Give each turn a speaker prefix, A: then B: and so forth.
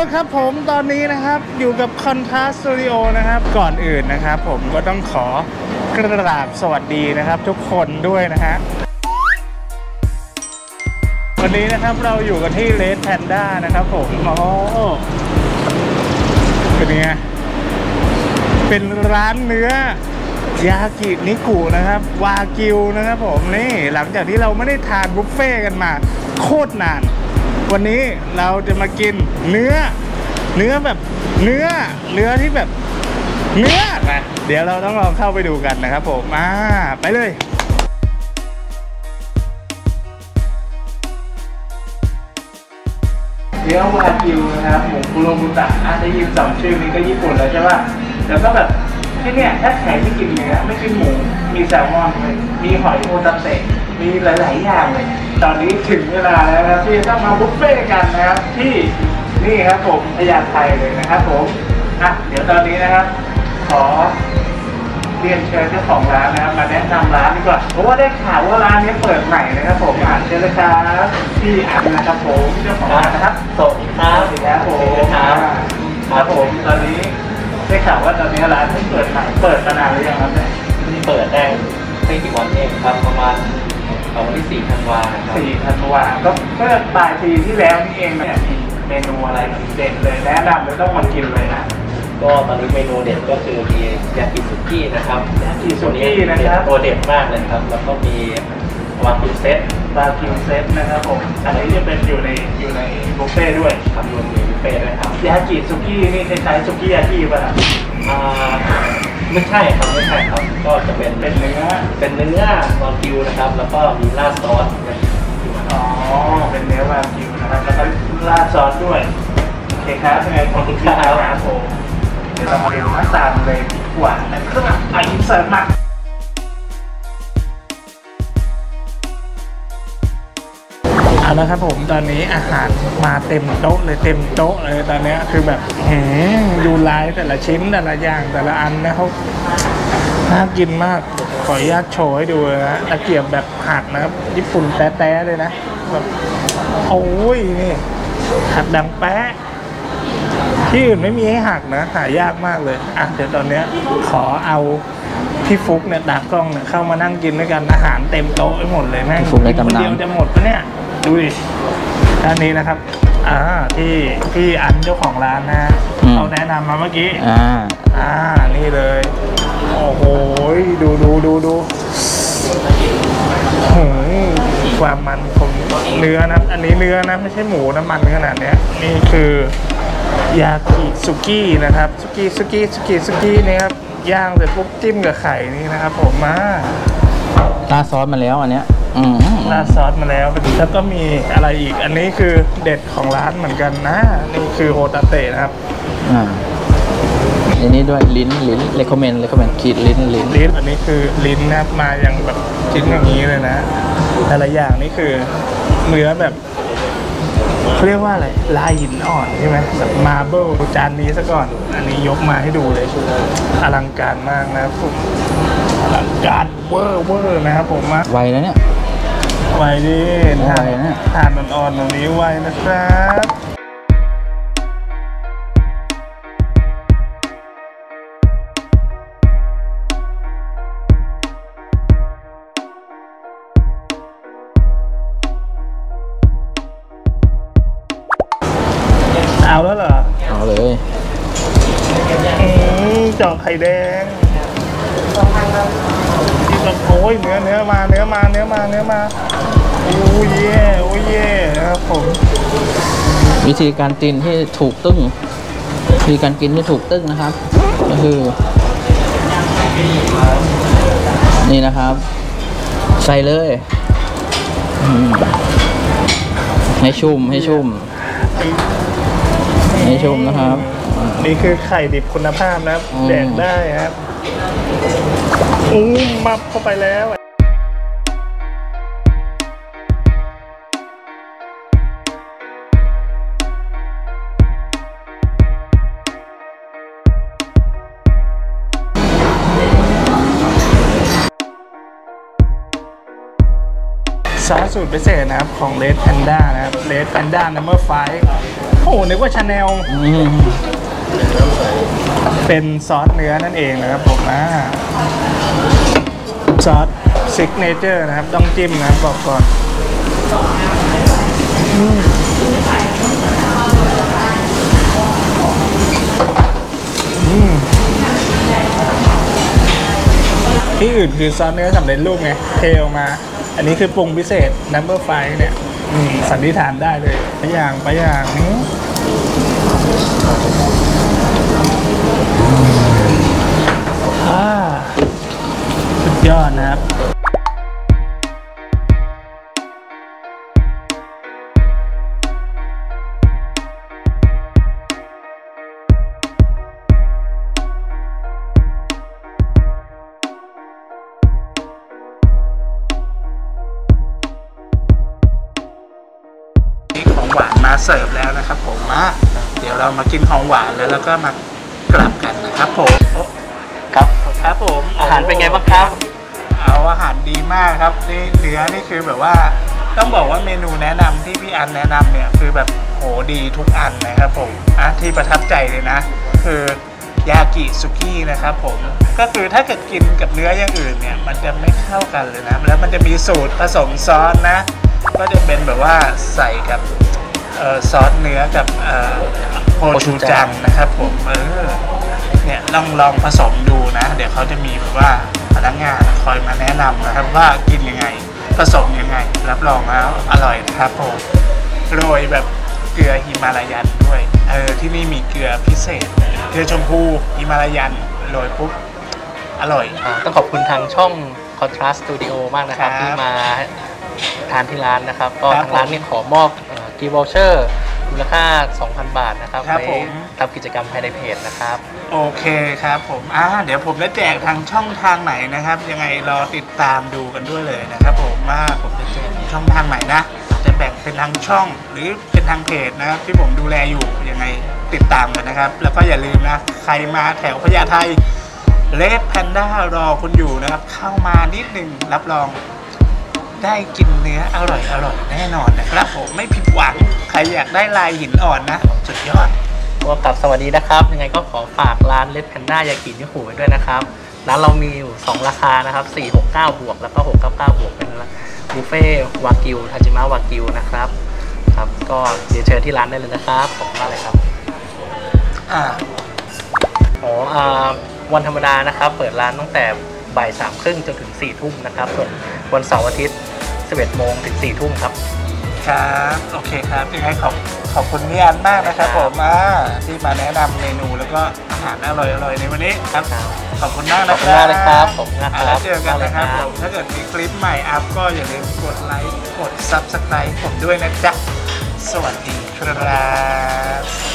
A: ละครับผมตอนนี้นะครับอยู่กับ Contrast Studio นะครับก่อนอื่นนะครับ ผมก็ต้องขอกราบสวัสดีนะครับ ทุกคนด้วยนะฮะวันนี้นะครับเราอยู่กันที่ Red Panda นะครับผมโอ้เป็นไงเป็นร้านเนื้อยากินิกุนะครับ วากิวนะครับผมนี่หลังจากที่เราไม่ได้ทานบุฟเฟ่ต์กันมา โคตรนาน วันนี้เราจะมากินเนื้อ เนื้อแบบเนื้อเนื้อที่แบบเนื้อนะเดี๋ยวเราต้องลองเข้าไปดูกันนะครับผมอ่าไปเลยเนื้อวากิวนะครับหมูคุโรบุตะอาจจะยินสองชื่อนี้ก็ญี่ปุ่นแล้วใช่ป่ะแล้วก็แบบ ที่เนี่ยถ้าใครไม่กินเนื้อไม่กินหมูมีแซลมอนเลยมีหอยโอตาเตะมีหลาย ๆ อย่างเลย ตอนนี้ถึงเวลาแล้วนะครับที่จะต้องมาบุฟเฟ่ต์กันนะครับที่นี่ครับผมพญาไทเลยนะครับผมอะเดี๋ยวตอนนี้นะครับ ขอเรียนเชิญเจ้าของร้านนะครับมาแนะนำร้านดีกว่าเพราะว่าได้ข่าวว่าร้านนี้เปิดใหม่นะครับผมอ่านเชิญเลยครับพี่อันนะครับผมเจ้าของร้านนะครับ
B: สวัสดีครับ
A: สวัสดีครับผม
B: สวัสดีครับ
A: ครับผมตอนนี้ ได้ข่าวว่าตอนนี้ร้านเพิ่งเปิดใหม่เปิดมานานหรือยังครับเนี่ย
B: ที่เปิดได้ไม่กี่วันเองครับประมาณเอ่อวันที่4ธันวานะครับ
A: สี่ธันวาก็เมื่อปลายปีที่แล้วนี่เองเนี่ยมีเมนูอะไรเด่นเลยแนะนำเลยต้องมากินเลยนะ
B: ก็ตอนนี้เมนูเด็ดก็คือมียากิสุกี้นะครับ
A: ยากิสุกี้นะครับ
B: ตัวเด็ดมากเลยครับ แล้วก็มีวากิวเซต
A: บาร์บีคิวเซตนะครับผมอันนี้จะเป็นอยู่ในอยู่ในบุฟเฟ่ต์ด้วย
B: ทำรวมมีบุฟ เฟ่ต์ด้วยครับ
A: ยากิสุกี้นี่คล้ายๆสุกี้ยากิป่ะครับ
B: อ่าไม่ใช่ครับไม่ใช่ครับ ก็จะเป็น
A: เป็นเนื้อ
B: เป็นเนื้อวากิวนะครับ แล้วก็มีราดซอส
A: อ๋อเป็นเนื้อวากิวนะครับแล้วก็ราดซอสด้วยโอเคครับยังไงขอบคุณครับครับผมเดี๋ยวเรามาดูหน้าตามันเลยดีกว่านะครับอะอินเสิร์ตมา เอาละครับผมตอนนี้อาหารมาเต็มโต๊ะเลยเต็มโต๊ะเลยตอนเนี้ยคือแบบแหมดูลายแต่ละชิ้นแต่ละอย่างแต่ละอันนะเขาน่ากินมากขออนุญาตโชว์ให้ดูเลยนะตะเกียบแบบหักนะครับ ญี่ปุ่นแต้ๆเลยนะแบบโอ้ยนี่หักดังแป๊ะที่อื่นไม่มีให้หักนะ หายากมากเลย อะเดี๋ยวตอนเนี้ยขอเอาพี่ฟุกเนี่ยดากกล้องเนี่ยเข้ามานั่งกินด้วยกันอาหารเต็มโต๊ะไปหมดเลยแม่ง
C: พี่ฟุกใน
A: กินคน
C: ตำนาน
A: เดียวจะหมดปะเนี่ย ดูดิด้านนี้นะครับอ่าที่ที่อันเจ้าของร้านนะฮะเขาแนะนำมาเมื่อกี้
C: อ่า
A: อ่า นี่เลย โอ้โห ดูดูดูดูโอ้โหความมันของเนื้อนะ อันนี้เนื้อนะ ไม่ใช่หมูนะมันขนาดเนี้ย นี่คือยากิสุกี้นะครับ สุกี้สุกี้สุกี้สุกี้นี่ครับ ย่างเสร็จปุ๊บจิ้มกับไข่นี่นะครับ ผมมา
C: ราดซอสมาแล้วอันเนี้ยอืม
A: ราดซอสมาแล้ว แล้วก็มีอะไรอีก อันนี้คือเด็ดของร้านเหมือนกันนะ นี่คือโฮตาเตะนะครับ
C: อ่าอันนี้ด้วยลิ้นลิ้น recommend recommend ขีดลิ้นลิ้น
A: ลิ้นอันนี้คือลิ้นนะครับมาอย่างแบบชิ้นอย่างนี้เลยนะแต่ละอย่างนี่คือเนื้อแบบเขาเรียกว่าอะไรลายหินอ่อนใช่ไหมแบบ marble จานนี้ซะก่อน อันนี้ยกมาให้ดูเลยอลังการมากนะครับผมอลังการเวอร์เวอร์นะครับผมมา
C: ไวนะเนี่ย
A: ไวดิทาน
C: ไวนะ
A: ทานอ่อนๆตรงนี้ไวนะครับเอาแล้วเหรอ
C: เอาเลย
A: อืมเจาะไข่แดง ที่แบบโอ้ยเนื้อเนื้อมาเนื้อมาเนื้อมาเนื้อมาโอ้ยเย่โอ้ยเย่นะครับผม
C: วิธีการกินที่ถูกตึ้งวิธีการกินที่ถูกตึ้งนะครับ ก็คือ นี่นะครับ ใส่เลยอืมให้ชุ่มให้ชุ่มให้ชุ่มนะครับ
A: นี่คือไข่ดิบคุณภาพนะครับ
C: อืม
A: แดกได้ครับ อู้มับเข้าไปแล้วซอสสูตรพิเศษนะครับ ของ Red Panda นะครับ Red Panda Number 5โอ้โหนึกว่าชาแนล
C: อืม
A: เป็นซอสเนื้อนั่นเองนะครับผมอ่าซอส signature นะครับ ต้องจิ้มนะครับบอกก่อนที่อื่นคือซอสเนื้อสำเร็จรูปไง เทออกมา อันนี้คือปรุงพิเศษ number five เนี่ยสันนิษฐานได้เลยไปอย่างไปอย่าง สุดยอดนะครับของหวานมาเสิร์ฟแล้วนะครับผมมาเดี๋ยวเรามากินของหวานแล้วแล้วก็มากลับกันนะครับผม
B: ครับ
A: ครับผม
B: อาหารเป็นไงบ้างครับ
A: เอาอาหารดีมากครับนี่เนื้อนี่คือแบบว่า ต้องบอกว่าเมนูแนะนำที่พี่อันแนะนำเนี่ยคือแบบโหดีทุกอันนะครับผมอะที่ประทับใจเลยนะ คือยากิสุกี้นะครับผมก็คือถ้าเกิดกินกับเนื้ออย่างอื่นเนี่ย มันจะไม่เข้ากันเลยนะ แล้วมันจะมีสูตรผสมซอสนะ ก็จะเป็นแบบว่าใส่กับเอ่อซอสเนื้อกับเอ่อโฮชูจังนะครับผมเออ เนี่ยลองลองผสมดูนะ เดี๋ยวเขาจะมีแบบว่าพนักงานคอยมาแนะนำนะครับว่ากินยังไง ผสมยังไง รับรองแล้วอร่อยนะครับผมโรยแบบเกลือฮิมาลายันด้วยเออที่นี่มีเกลือพิเศษ เกลือชมพูฮิมาลายันโรยปุ๊บอร่อย
B: อ่าต้องขอบคุณทางช่อง Contrast Studio มากนะครับ
A: ครับ
B: ที่มาทานที่ร้านนะครับ ก็
A: ครับ
B: ทางร้านเนี่ยขอมอบ gift voucher มูลค่า 2,000 บาทนะครับ
A: ครับ
B: ไป
A: ผม
B: ทำกิจกรรมภายในเพจนะครับ
A: โอเคครับผมอ่าเดี๋ยวผมจะแจกทางช่องทางไหนนะครับ ยังไงรอติดตามดูกันด้วยเลยนะครับ ผมว่าผมจะแจกช่องทางไหนนะอาจจะแบ่งเป็นทางช่องหรือเป็นทางเพจนะครับ ที่ผมดูแลอยู่ยังไงติดตามกันนะครับ แล้วก็อย่าลืมนะใครมาแถวพญาไท Red Panda รอคุณอยู่นะครับ เข้ามานิดหนึ่งรับรอง ได้กินเนื้ออร่อยอร่อยแน่นอนนะครับผมไม่ผิดหวัง ใครอยากได้ลายหินอ่อนนะสุดยอด
B: ก็กลับสวัสดีนะครับ ยังไงก็ขอฝากร้าน Red Panda ยากินิกุไว้ด้วยนะครับร้านเรามีอยู่ 2 ราคานะครับ 469 บวก แล้วก็ 699 บวกเป็นบุฟเฟ่วากิวทาจิมะวากิวนะครับ ครับ ก็เดี๋ยวเชิญที่ร้านได้เลยนะครับขอบคุณมากเลยครับ
A: อ่า
B: อ๋ออ่าวันธรรมดานะครับ เปิดร้านตั้งแต่บ่ายสามครึ่งจนถึง4ี่ทุ่มนะครับ ส่วนวันเสาร์อาทิตย์ 11โมงถึง4ี่ทุ่มครับ
A: ครับโอเคครับยังไงขอบขอบคุณพี่อันมากนะครับผมอ่าที่มาแนะนำเมนูแล้วก็อาหารอร่อยๆในวันนี้ครับ
B: ครับ
A: ขอบคุณมาก
B: ขอ
A: นะ
B: บ
A: ค
B: คุณ
A: รับ
B: มากเลยครับขอบคุณมากค
A: อ่า
B: รั
A: แล้
B: บ
A: วเจอกันนะครับ
B: ข
A: ผ
B: อบ
A: ม
B: ณ
A: ถ้าเกิดมีคลิปใหม่อัพก็อย่าลืมกดไลค์กด Subscribe ผมด้วยนะจ๊ะสวัสดีครับ